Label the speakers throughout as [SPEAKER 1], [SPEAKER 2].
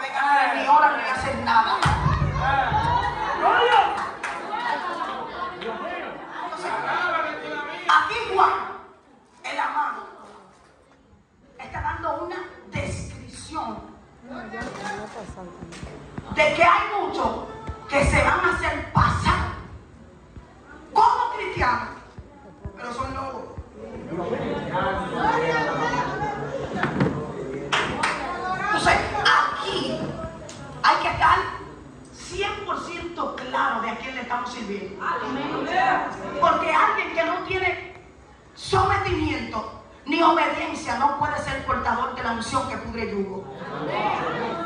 [SPEAKER 1] vengan a mi hora, no voy a hacer nada. Entonces, aquí Juan, el amado, está dando una descripción de que hay muchos que se van a hacer pasar como cristianos Obediencia no puede ser portador de la unción que pudre yugo. Amén.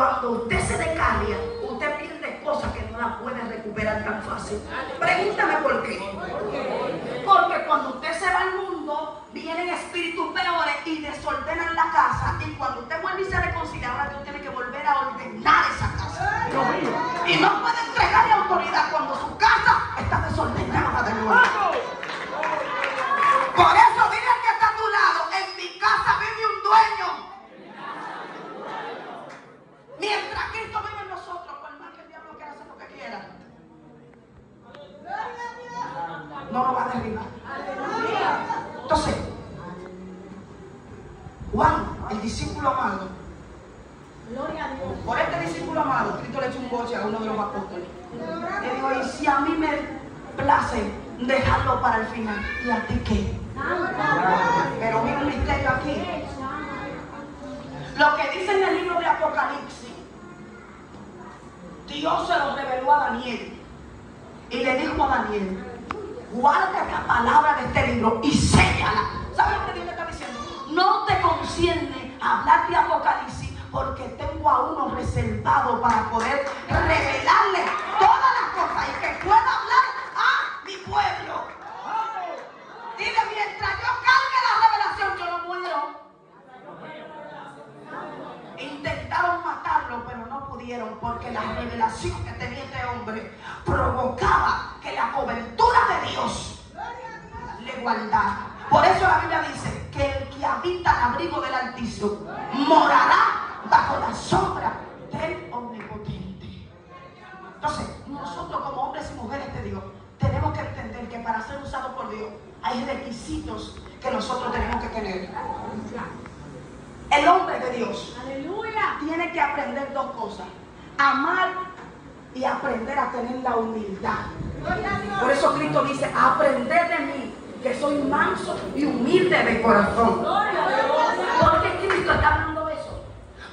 [SPEAKER 1] cuando usted se descarga, usted pierde cosas que no las puede recuperar tan fácil. Pregúntame por qué. Porque cuando usted se va al mundo, vienen espíritus peores y desordenan la casa. Y cuando usted vuelve y se reconcilia, ahora que usted y le dijo a Daniel, guarda la palabra de este libro y séñala. ¿Sabes lo que Dios le está diciendo? No te concierne hablar de Apocalipsis porque tengo a uno reservado para poder revelarle todas las cosas y que pueda hablar a mi pueblo. Dile, mientras yo cargue la revelación, yo no muero. Intentaron matarlo, porque la revelación que tenía este hombre provocaba que la cobertura de Dios le guardara. Por eso la Biblia dice que el que habita al abrigo del Altísimo morará bajo la sombra del Omnipotente. Entonces, nosotros como hombres y mujeres de Dios, tenemos que entender que para ser usados por Dios hay requisitos que nosotros tenemos que tener. El hombre de Dios
[SPEAKER 2] Aleluya.
[SPEAKER 1] tiene que aprender dos cosas. Amar y aprender a tener la humildad. Por eso Cristo dice, aprender de mí, que soy manso y humilde de corazón. ¿Por qué Cristo está hablando de eso?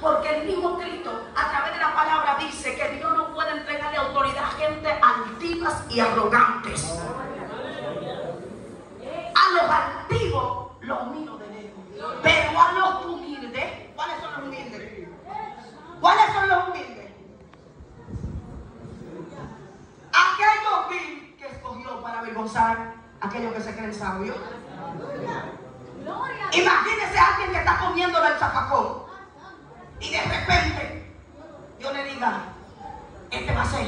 [SPEAKER 1] Porque el mismo Cristo, a través de la palabra, dice que Dios no puede entregarle autoridad a gente altivas y arrogantes. A los altivos los miro de lejos. Pero a los humildes, ¿cuáles son los humildes? ¿Cuáles son los humildes? Aquellos vil que escogió para avergonzar a aquellos que se creen sabios. Imagínese a alguien que está comiendo del zafacón y de repente yo le diga, este va a ser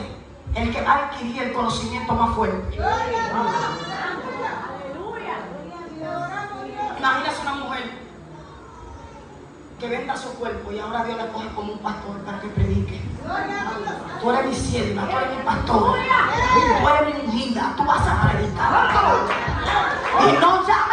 [SPEAKER 1] el que va a adquirir el conocimiento más fuerte.
[SPEAKER 2] Aleluya.
[SPEAKER 1] Imagínese una mujer que venda su cuerpo y ahora Dios la coge como un pastor para que predique. Tú eres mi sierva, tú eres mi pastor, tú eres mi ungida, tú vas a predicar. Y no llamen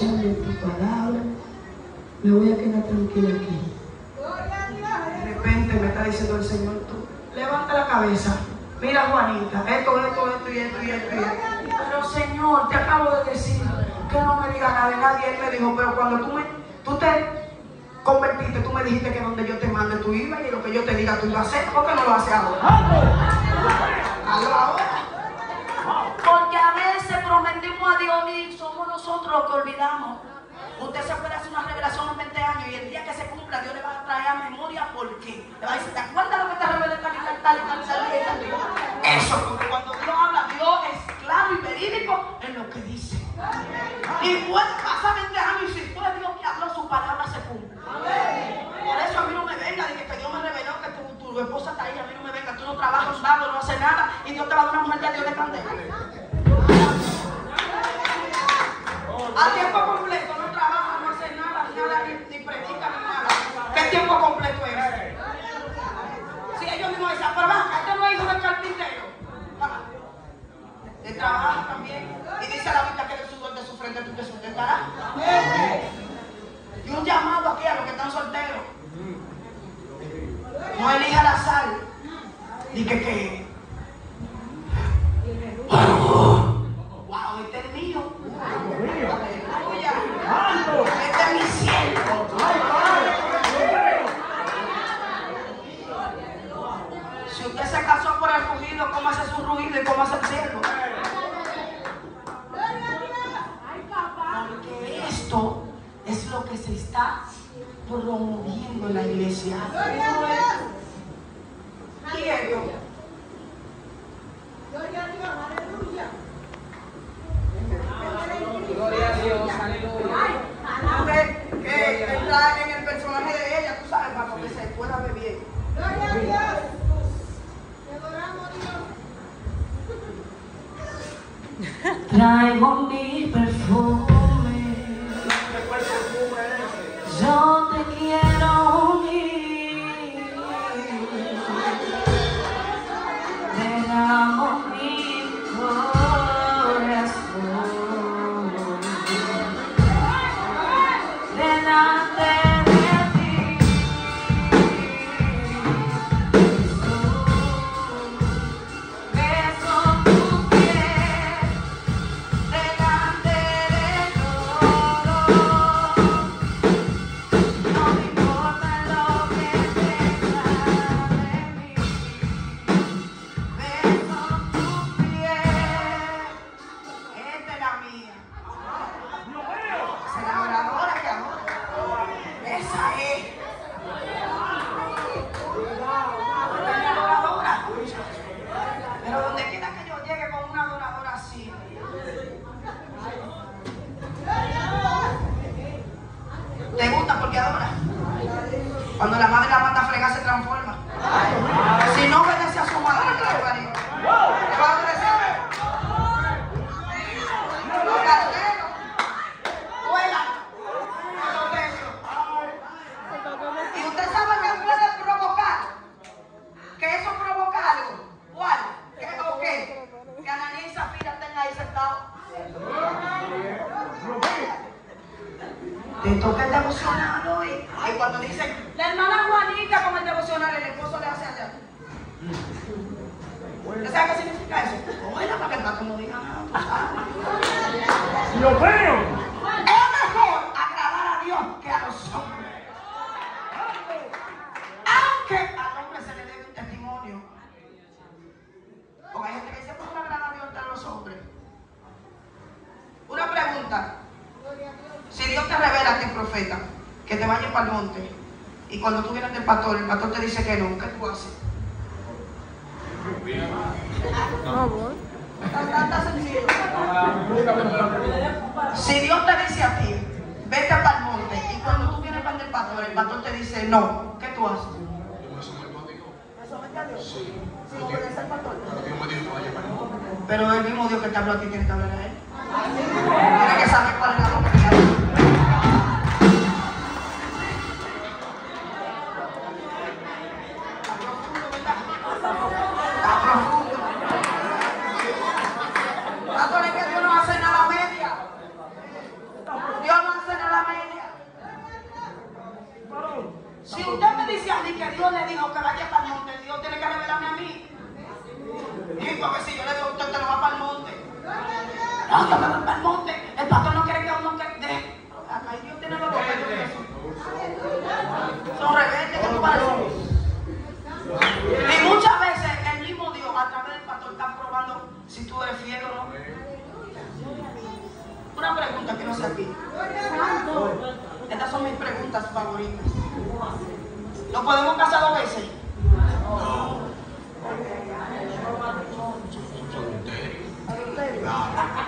[SPEAKER 1] de tu
[SPEAKER 3] palabra. Me voy a quedar tranquila aquí.
[SPEAKER 1] De repente me está diciendo el Señor, tú, levanta la cabeza. Mira, Juanita, esto, esto, esto y esto y esto y esto. Pero Señor, te acabo de decir que no me diga nada de nadie. Él me dijo, pero cuando tú, me, tú te convertiste, tú me dijiste que donde yo te mande tú ibas y lo que yo te diga tú ibas a hacer. ¿Por qué no lo haces ahora? Hazlo ahora. Porque a veces prometimos a Dios nosotros los que olvidamos. Usted se puede hacer una revelación en 20 años y el día que se cumpla Dios le va a traer a memoria por qué. Le va a decir, ¿te acuerdas lo que te revelé tal y tal, tal y tal y tal? Eso, porque cuando Dios habla, Dios es claro y verídico en lo que dice. Y puede pasar 20 años y si fue Dios que habló, su palabra se cumple. Por eso a mí no me venga de que Dios me reveló que tu, esposa está ahí, a mí no me venga, tú no trabajas, nada, no haces nada y Dios te va a dar una mujer de Dios de candela. A Jean el pastor te dice no, ¿qué tú haces? Yo me a Dios. ¿Me a Dios? Sí. ¿Sí al pastor? Pero el mismo Dios que te habló a ti tiene que hablar a él.
[SPEAKER 4] Ah,
[SPEAKER 1] Yeah.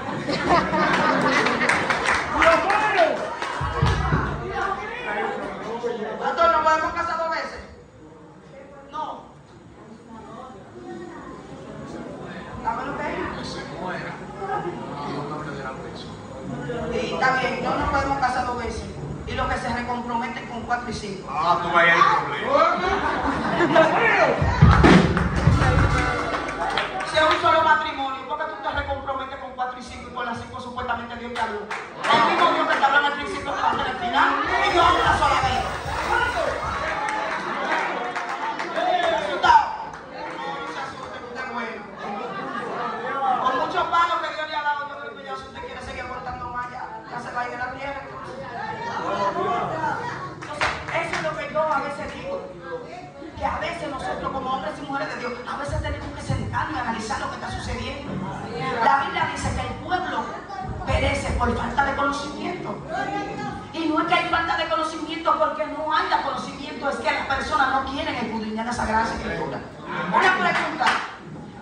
[SPEAKER 1] Es que las personas no quieren escudriñar esa gracia escritura. Una pregunta.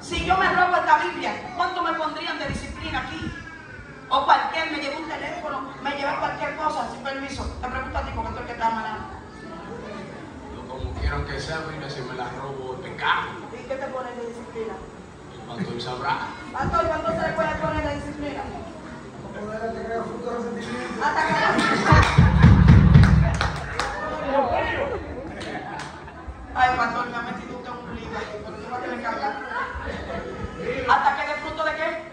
[SPEAKER 1] Si yo me robo esta Biblia, ¿cuánto me pondrían de disciplina aquí? O cualquier, me llevé un teléfono, me llevé cualquier cosa, sin permiso. Te pregunto a ti porque tú el que está amarando.
[SPEAKER 4] Yo como quiero que sea, mira, si me la robo, pecado.
[SPEAKER 1] ¿Y qué te ponen de disciplina?
[SPEAKER 4] Pastor sabrá.
[SPEAKER 1] Pastor, ¿cuándo se le puede poner la disciplina? Hasta que Ay, pastor, me ha metido usted un lío ahí, pero yo voy a tener que hablar. ¿Hasta que dé fruto de qué?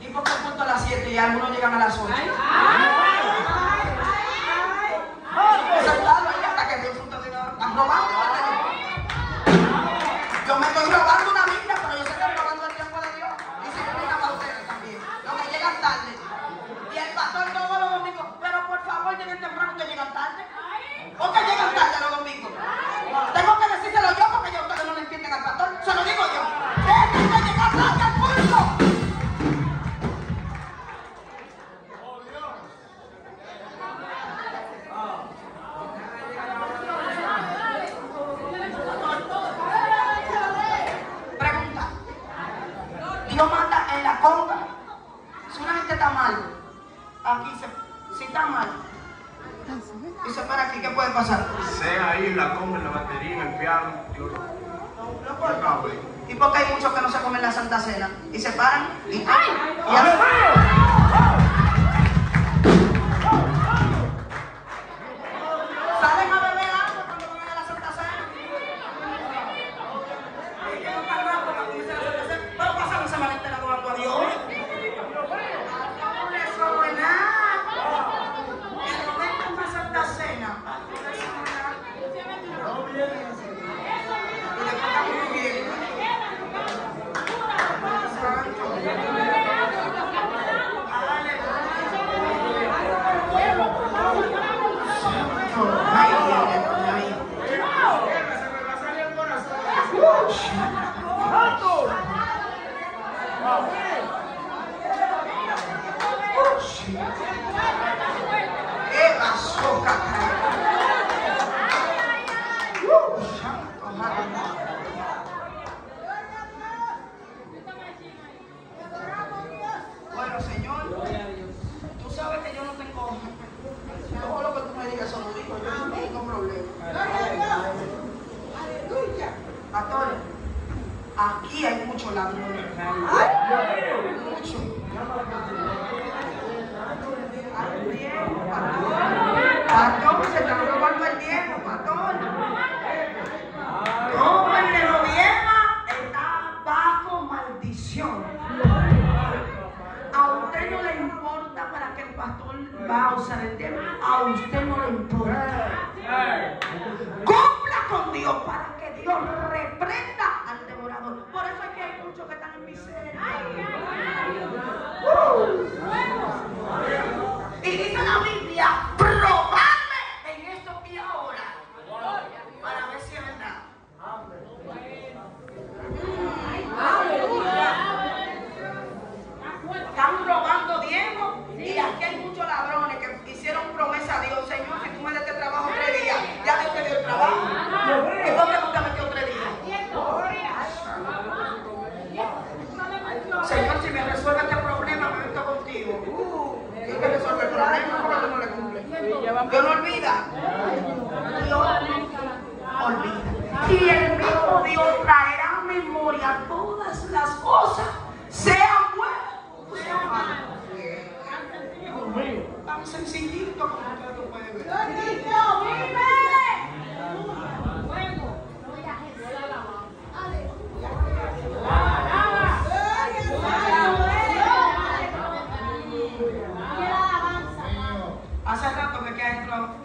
[SPEAKER 1] ¿Y por qué fruto a las 7 y algunos llegan a las 8? Ay, robando? Yo me estoy robando.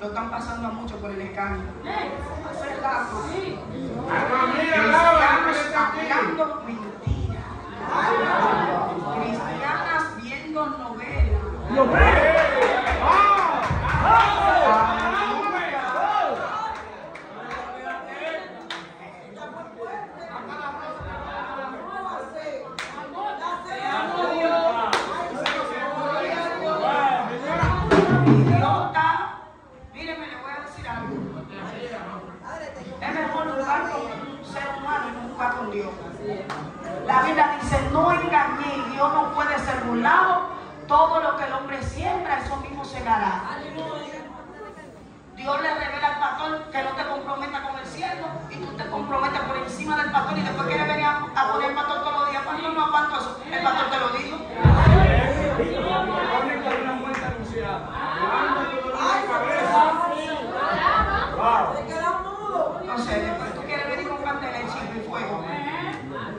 [SPEAKER 1] están pasando mucho por el escándalo. Eso es largo. Cristianos hablando mentiras. Cristianas viendo novelas.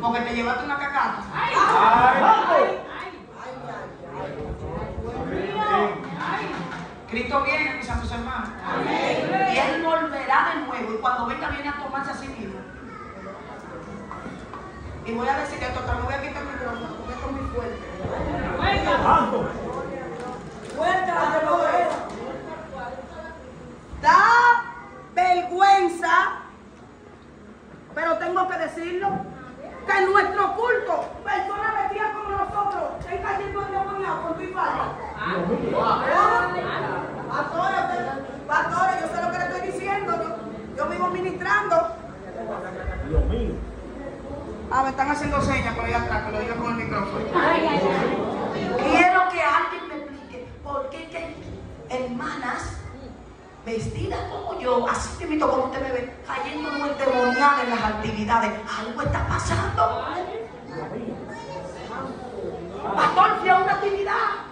[SPEAKER 1] Porque te llevaste una cacata. Cristo viene, mis santos hermanos. Y Él volverá de nuevo. Y cuando venga, viene a tomarse a sí mismo. Y voy a decir esto, también voy a quitar el micrófono, porque esto es muy fuerte.
[SPEAKER 2] Es. Da vergüenza, pero tengo que decirlo, que en nuestro culto, personas vestidas como nosotros, en cayendo endemoniados con tu. Pastores, usted- pastores, yo sé lo que le estoy diciendo, yo, yo vivo ministrando.
[SPEAKER 1] Ah, me están haciendo señas por ahí atrás, que lo diga con el micrófono. Quiero que alguien me explique por qué que hermanas vestidas como yo, así que como usted me ve, cayendo como endemoniada en las actividades. Algo está pasando. Pastor, fui a una actividad.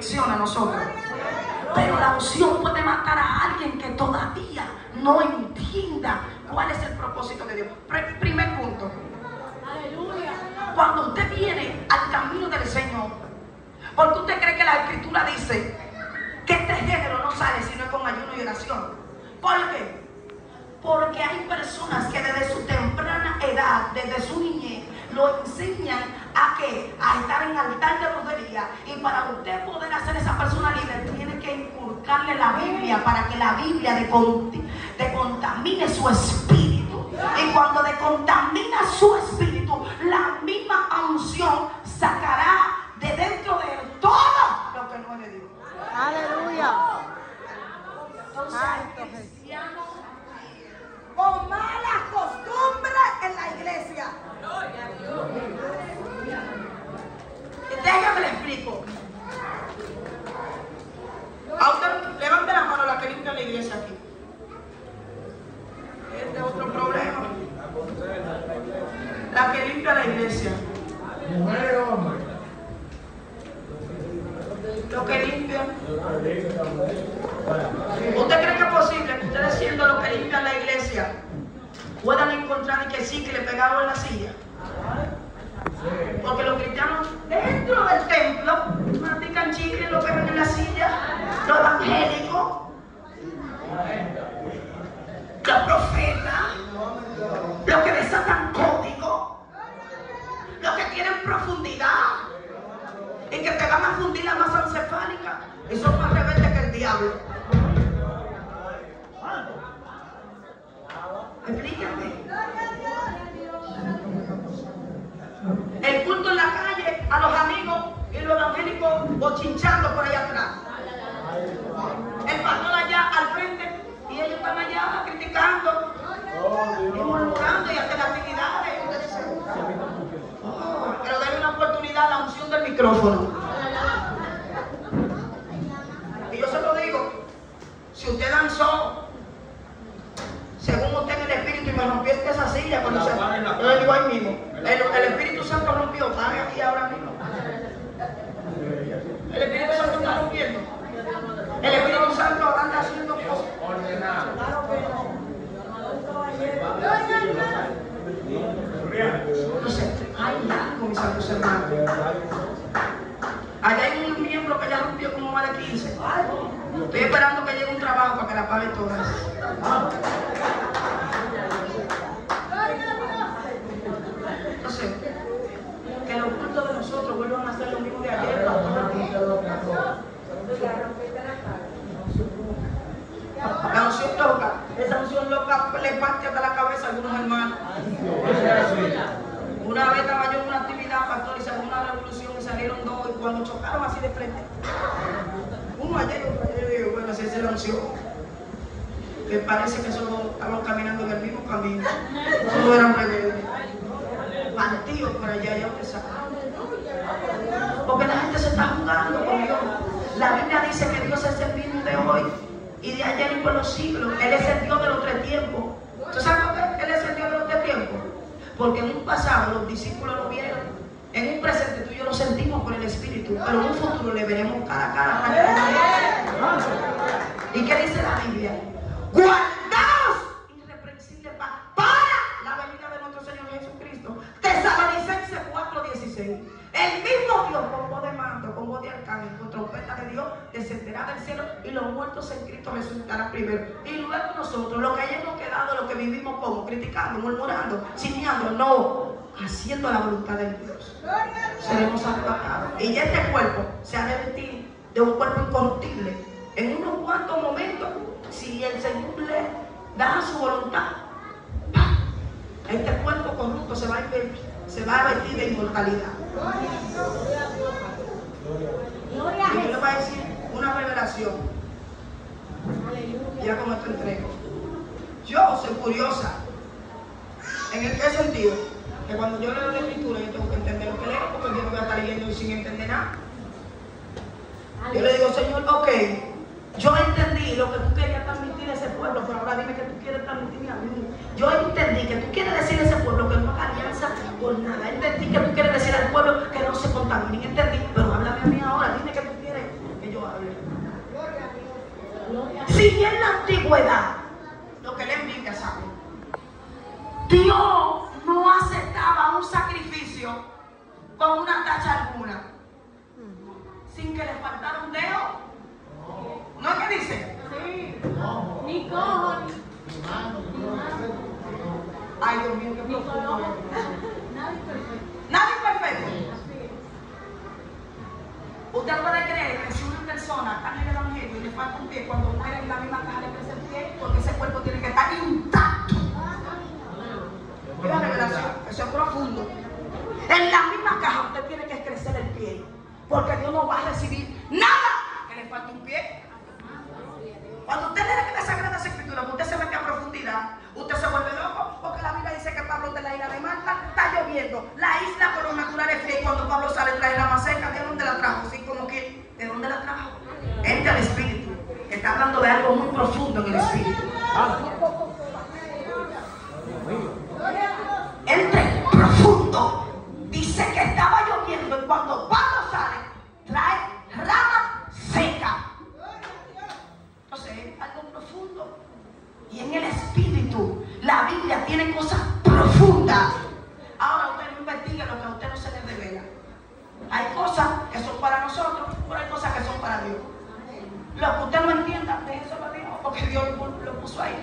[SPEAKER 1] A nosotros. Pero la unción puede matar a alguien que todavía no entienda cuál es el propósito de Dios. Pri- primer punto. Cuando usted viene al camino del Señor, porque usted cree que la escritura dice que este género no sale sino con ayuno y oración. ¿Por qué? Porque hay personas que desde su temprana edad, desde su niñez, lo enseñan a que a estar en altar de brujería. Y para usted poder hacer esa persona libre, tiene que inculcarle la Biblia para que la Biblia decontamine su espíritu. Y cuando decontamina su espíritu, la misma unción sacará de dentro de él todo lo que no es de Dios.
[SPEAKER 2] Aleluya.
[SPEAKER 1] Entonces, cristianos
[SPEAKER 2] Con malas costumbres en la iglesia.
[SPEAKER 1] Déjame le explico. microfone. Bueno, así es la unción. Que parece que solo estaban caminando en el mismo camino, solo eran rebeldes. Partidos por allá, ya sabe. Porque la gente se está jugando con Dios. La Biblia dice que Dios es el mismo de hoy y de ayer y por los siglos. Él es el Dios de los tres tiempos. ¿Tú sabes por qué Él es el Dios de los tres tiempos? Porque en un pasado los discípulos lo vieron. En un presente tú y yo lo sentimos por el Espíritu. Pero en un futuro le veremos cara a cara. ¿Y qué dice la Biblia? Guardaos irreprensible pa- para la venida de nuestro Señor Jesucristo. Tesalonicenses 4:16. El mismo Dios con voz de mando, con voz de arcángel, con trompeta de Dios, descenderá del cielo y los muertos en Cristo resucitarán primero. Y luego nosotros, los que hayamos quedado, los que vivimos como, criticando, murmurando, cineando, no, haciendo la voluntad de Dios. Seremos arrebatados. Y este cuerpo se ha de vestir de un cuerpo incorruptible. En unos cuantos momentos, si el Señor le da su voluntad, ¡pam! este cuerpo corrupto se va a vestir, se va a vestir de inmortalidad. Y yo le voy a decir una revelación. Ya como esto entrego. Yo soy curiosa. ¿En el qué sentido? Que cuando yo leo la escritura yo tengo que entender lo que leo porque yo no voy a estar leyendo sin entender nada. Yo le digo, Señor, ok, yo entendí lo que tú querías transmitir a ese pueblo, pero ahora dime que tú quieres transmitirme a mí. Yo entendí que tú quieres decir a ese pueblo que no haga alianza por nada. Entendí que tú quieres decir al pueblo que no se contaminen. Entendí, pero háblame a mí ahora, dime que tú quieres que yo hable. Si en la antigüedad, lo que leen Biblia sabe, Dios no aceptaba un sacrificio con una tacha alguna, sin que le faltara un dedo. ¿No es que dice?
[SPEAKER 5] Ni cojo, ni
[SPEAKER 1] Ay, Dios mío, qué profundo.
[SPEAKER 5] nadie perfecto.
[SPEAKER 1] Nadie perfecto.
[SPEAKER 5] Así es.
[SPEAKER 1] Usted puede creer que si una persona está en el evangelio y le falta un pie, cuando muere en la misma caja le crece el pie, porque ese cuerpo tiene que estar intacto. Es una revelación, eso es profundo. En la misma caja usted tiene que crecer el pie, porque Dios no va a recibir nada que le falte un pie. Cuando usted lee la Sagrada Escritura, que usted se mete a profundidad, usted se vuelve loco, porque la Biblia dice que Pablo de la isla de Malta está lloviendo. La isla por lo natural es y cuando Pablo sale trae la más seca, ¿de dónde la trajo? Así como que, ¿de dónde la trajo? Es del Espíritu. Está hablando de algo muy profundo en el Espíritu. La Biblia tiene cosas profundas. Ahora usted no investigue lo que a usted no se le revela. Hay cosas que son para nosotros, pero hay cosas que son para Dios. Lo que usted no entienda, déjeselo a Dios, porque Dios lo puso ahí.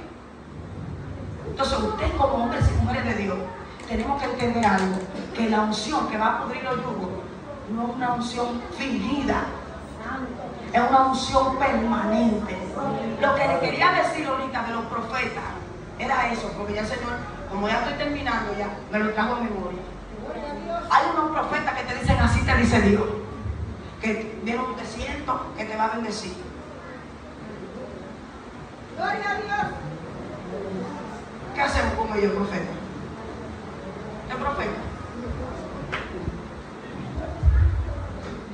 [SPEAKER 1] Entonces usted como hombres y mujeres de Dios, tenemos que entender algo, que la unción que va a pudrir los yugos no es una unción fingida, es una unción permanente. Lo que le quería decir ahorita de los profetas era eso, porque ya el Señor, como ya estoy terminando ya, me lo trajo a memoria. Hay unos profetas que te dicen así te dice Dios. Que viene un siento que te va a bendecir. Gloria a Dios. ¿Qué hacemos con ellos, profeta? ¿Qué profeta?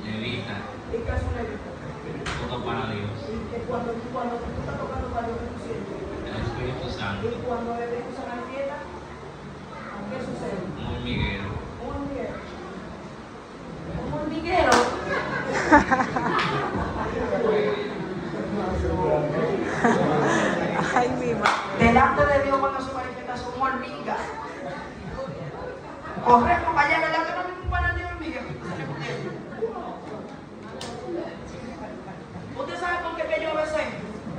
[SPEAKER 2] Levita.
[SPEAKER 1] ¿Y qué es un levita?
[SPEAKER 2] Todo para Dios.
[SPEAKER 1] Y que cuando, cuando tú estás
[SPEAKER 4] santo.
[SPEAKER 2] Y cuando el Espíritu se manifiesta, ¿qué sucede?
[SPEAKER 4] Muy miguero.
[SPEAKER 2] Un hormiguero.
[SPEAKER 1] Un hormiguero.
[SPEAKER 6] Ay, mi madre.
[SPEAKER 1] Delante de Dios cuando se manifiesta son hormigas. Corremos para allá, ¿verdad? Que no me comparan de hormigas. ¿Usted sabe por qué que yo veces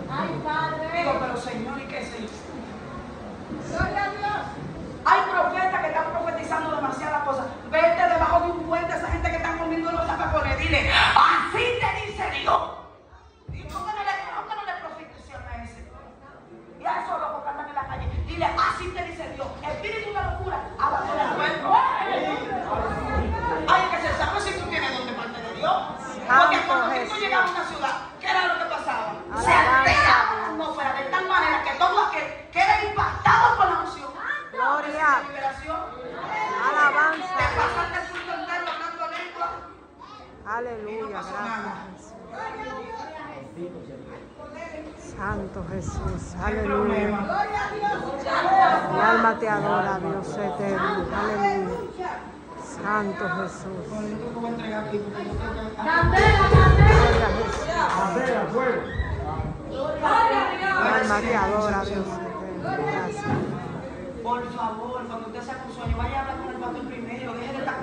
[SPEAKER 5] Ay, Padre.
[SPEAKER 1] digo, pero Señor, ¿y qué es eso?
[SPEAKER 5] Gloria a Dios.
[SPEAKER 1] Hay profetas que están profetizando demasiadas cosas. Vete debajo de un puente, esa gente que están comiendo los zapacones. Dile, así te dice Dios. ¿Y por qué no le, por qué no le profetización a ese? Y a esos locos que andan en la calle. Dile, así te dice Dios. Espíritu de locura, abandona el cuerpo. Ay, que se sabe si tú tienes don de parte de Dios. Porque
[SPEAKER 6] Santo
[SPEAKER 1] cuando Cristo
[SPEAKER 6] Jesús.
[SPEAKER 1] llegaba a una ciudad, ¿qué era lo que pasaba? Se
[SPEAKER 6] Alabanza.
[SPEAKER 1] alteraba la atmósfera de tal manera que todo aquel queda impactado por la unción.
[SPEAKER 6] Gloria.
[SPEAKER 1] Esa liberación.
[SPEAKER 6] Alabanza.
[SPEAKER 1] Te pasaste el culto entero hablando lengua.
[SPEAKER 6] Aleluya,
[SPEAKER 1] pasó nada.
[SPEAKER 6] gracias Jesús. Santo Jesús,
[SPEAKER 1] ¿Qué
[SPEAKER 6] aleluya. Mi alma te adora, Dios eterno, aleluya. Santo Jesús. Mi alma te adora, Dios eterno. Gracias.
[SPEAKER 1] Por favor, cuando usted saca un sueño, vaya a hablar con el pastor primero. Deje de estar.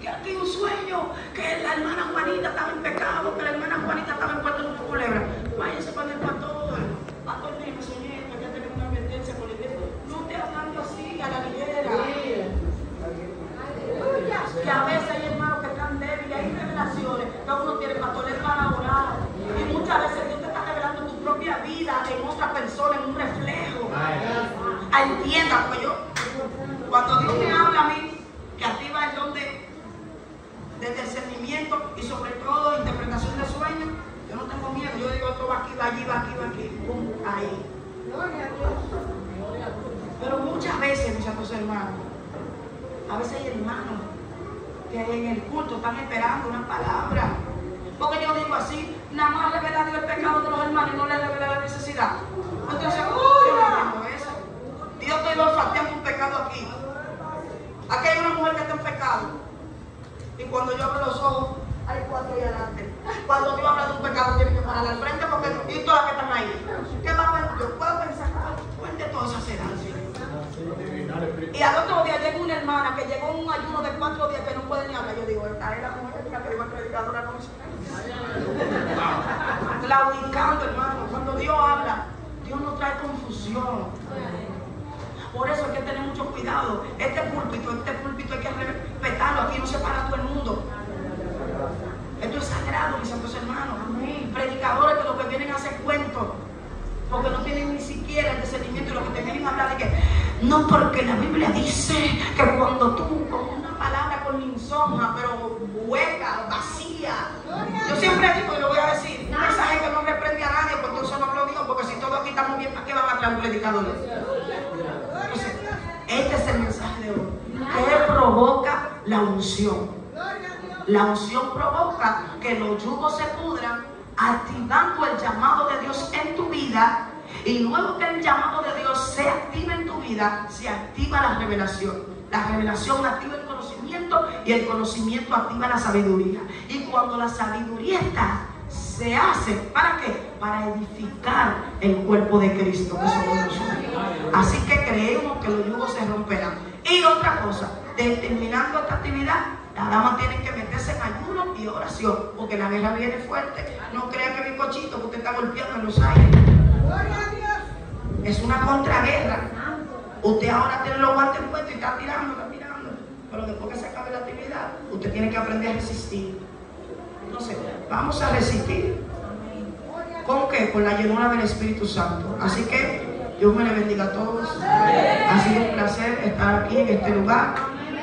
[SPEAKER 1] Que aquí un sueño, que la hermana Juanita estaba en pecado, que la hermana Juanita estaba envuelta en una culebra. Váyase con el pastor. Pastor, mire, me soñé, que ya tengo una advertencia por el iglesia. No esté hablando así, a la ligera. Que a veces hay hermanos que están débiles, hay revelaciones que uno tiene pastores para orar. Y muchas veces Dios te está revelando tu propia vida en otra persona, en un reflejo. Ah, Entienda, porque yo, cuando Dios me habla a mí, que activa el don de, de discernimiento y sobre todo interpretación de sueños, yo no tengo miedo. Yo digo, esto va aquí, va allí, va aquí, va aquí, pum, ahí. Pero muchas veces, mis santos hermanos, a veces hay hermanos que en el culto están esperando una palabra. Porque yo digo así, nada más revela Dios el pecado de los hermanos y no le revela la necesidad. Entonces, uy, yo no entiendo eso. Dios te olfateando un pecado aquí. Aquí hay una mujer que está en pecado. Y cuando yo abro los ojos, hay cuatro ahí adelante. Cuando Dios habla de un que al frente porque y todas que están ahí. ¿Qué va a ver? Yo puedo pensar, ¿cuál de todas esas serán? sí? Y al otro día llega una hermana que llegó un ayuno de cuatro días que no puede ni hablar. Yo digo, esta es la mujer que dijo el predicador la noche. Claudicando, hermano. Cuando Dios habla, Dios no trae confusión. Por eso hay que tener mucho cuidado. Este púlpito, este púlpito hay que respetarlo. Aquí no se para todo el mundo. Esto es sagrado, mis santos hermanos. Que lo que cuentos. Porque no tienen ni siquiera el discernimiento y lo que te vienen a hablar de que no, porque la Biblia dice que cuando tú con una palabra con insomnia, pero hueca, vacía. Yo siempre digo y lo voy a decir, esa gente no reprende a nadie, porque entonces no habló Dios, porque si todo aquí estamos bien, ¿para qué van a traer un predicador? Entonces, este es el mensaje de hoy. ¿Qué provoca la unción? La unción provoca que los yugos se pudran, activando el llamado de Dios en tu vida. Y luego que el llamado de Dios se activa en tu vida, se activa la revelación. La revelación activa el conocimiento y el conocimiento activa la sabiduría. Y cuando la sabiduría está, se hace, ¿para qué? Para edificar el cuerpo de Cristo, que somos nosotros. Así que creemos que los yugos se romperán. Y otra cosa, terminando esta actividad, las damas tienen que meterse en ayuno y oración, porque la guerra viene fuerte. No crean que mi cochito que usted está golpeando en los aires. Es una contraguerra. Usted ahora tiene los guantes puestos y está tirando, está tirando. Pero después que se acabe la actividad, usted tiene que aprender a resistir. Entonces, vamos a resistir. ¿Con qué? Con la llenura del Espíritu Santo. Así que Dios me le bendiga a todos. Ha sido un placer estar aquí en este lugar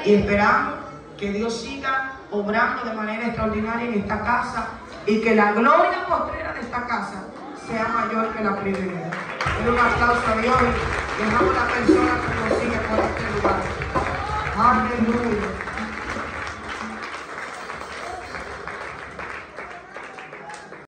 [SPEAKER 1] y esperamos que Dios siga obrando de manera extraordinaria en esta casa y que la gloria postrera de esta casa sea mayor que la primera. Un aplauso a Dios y dejamos a la persona que nos sigue por este lugar. Aleluya.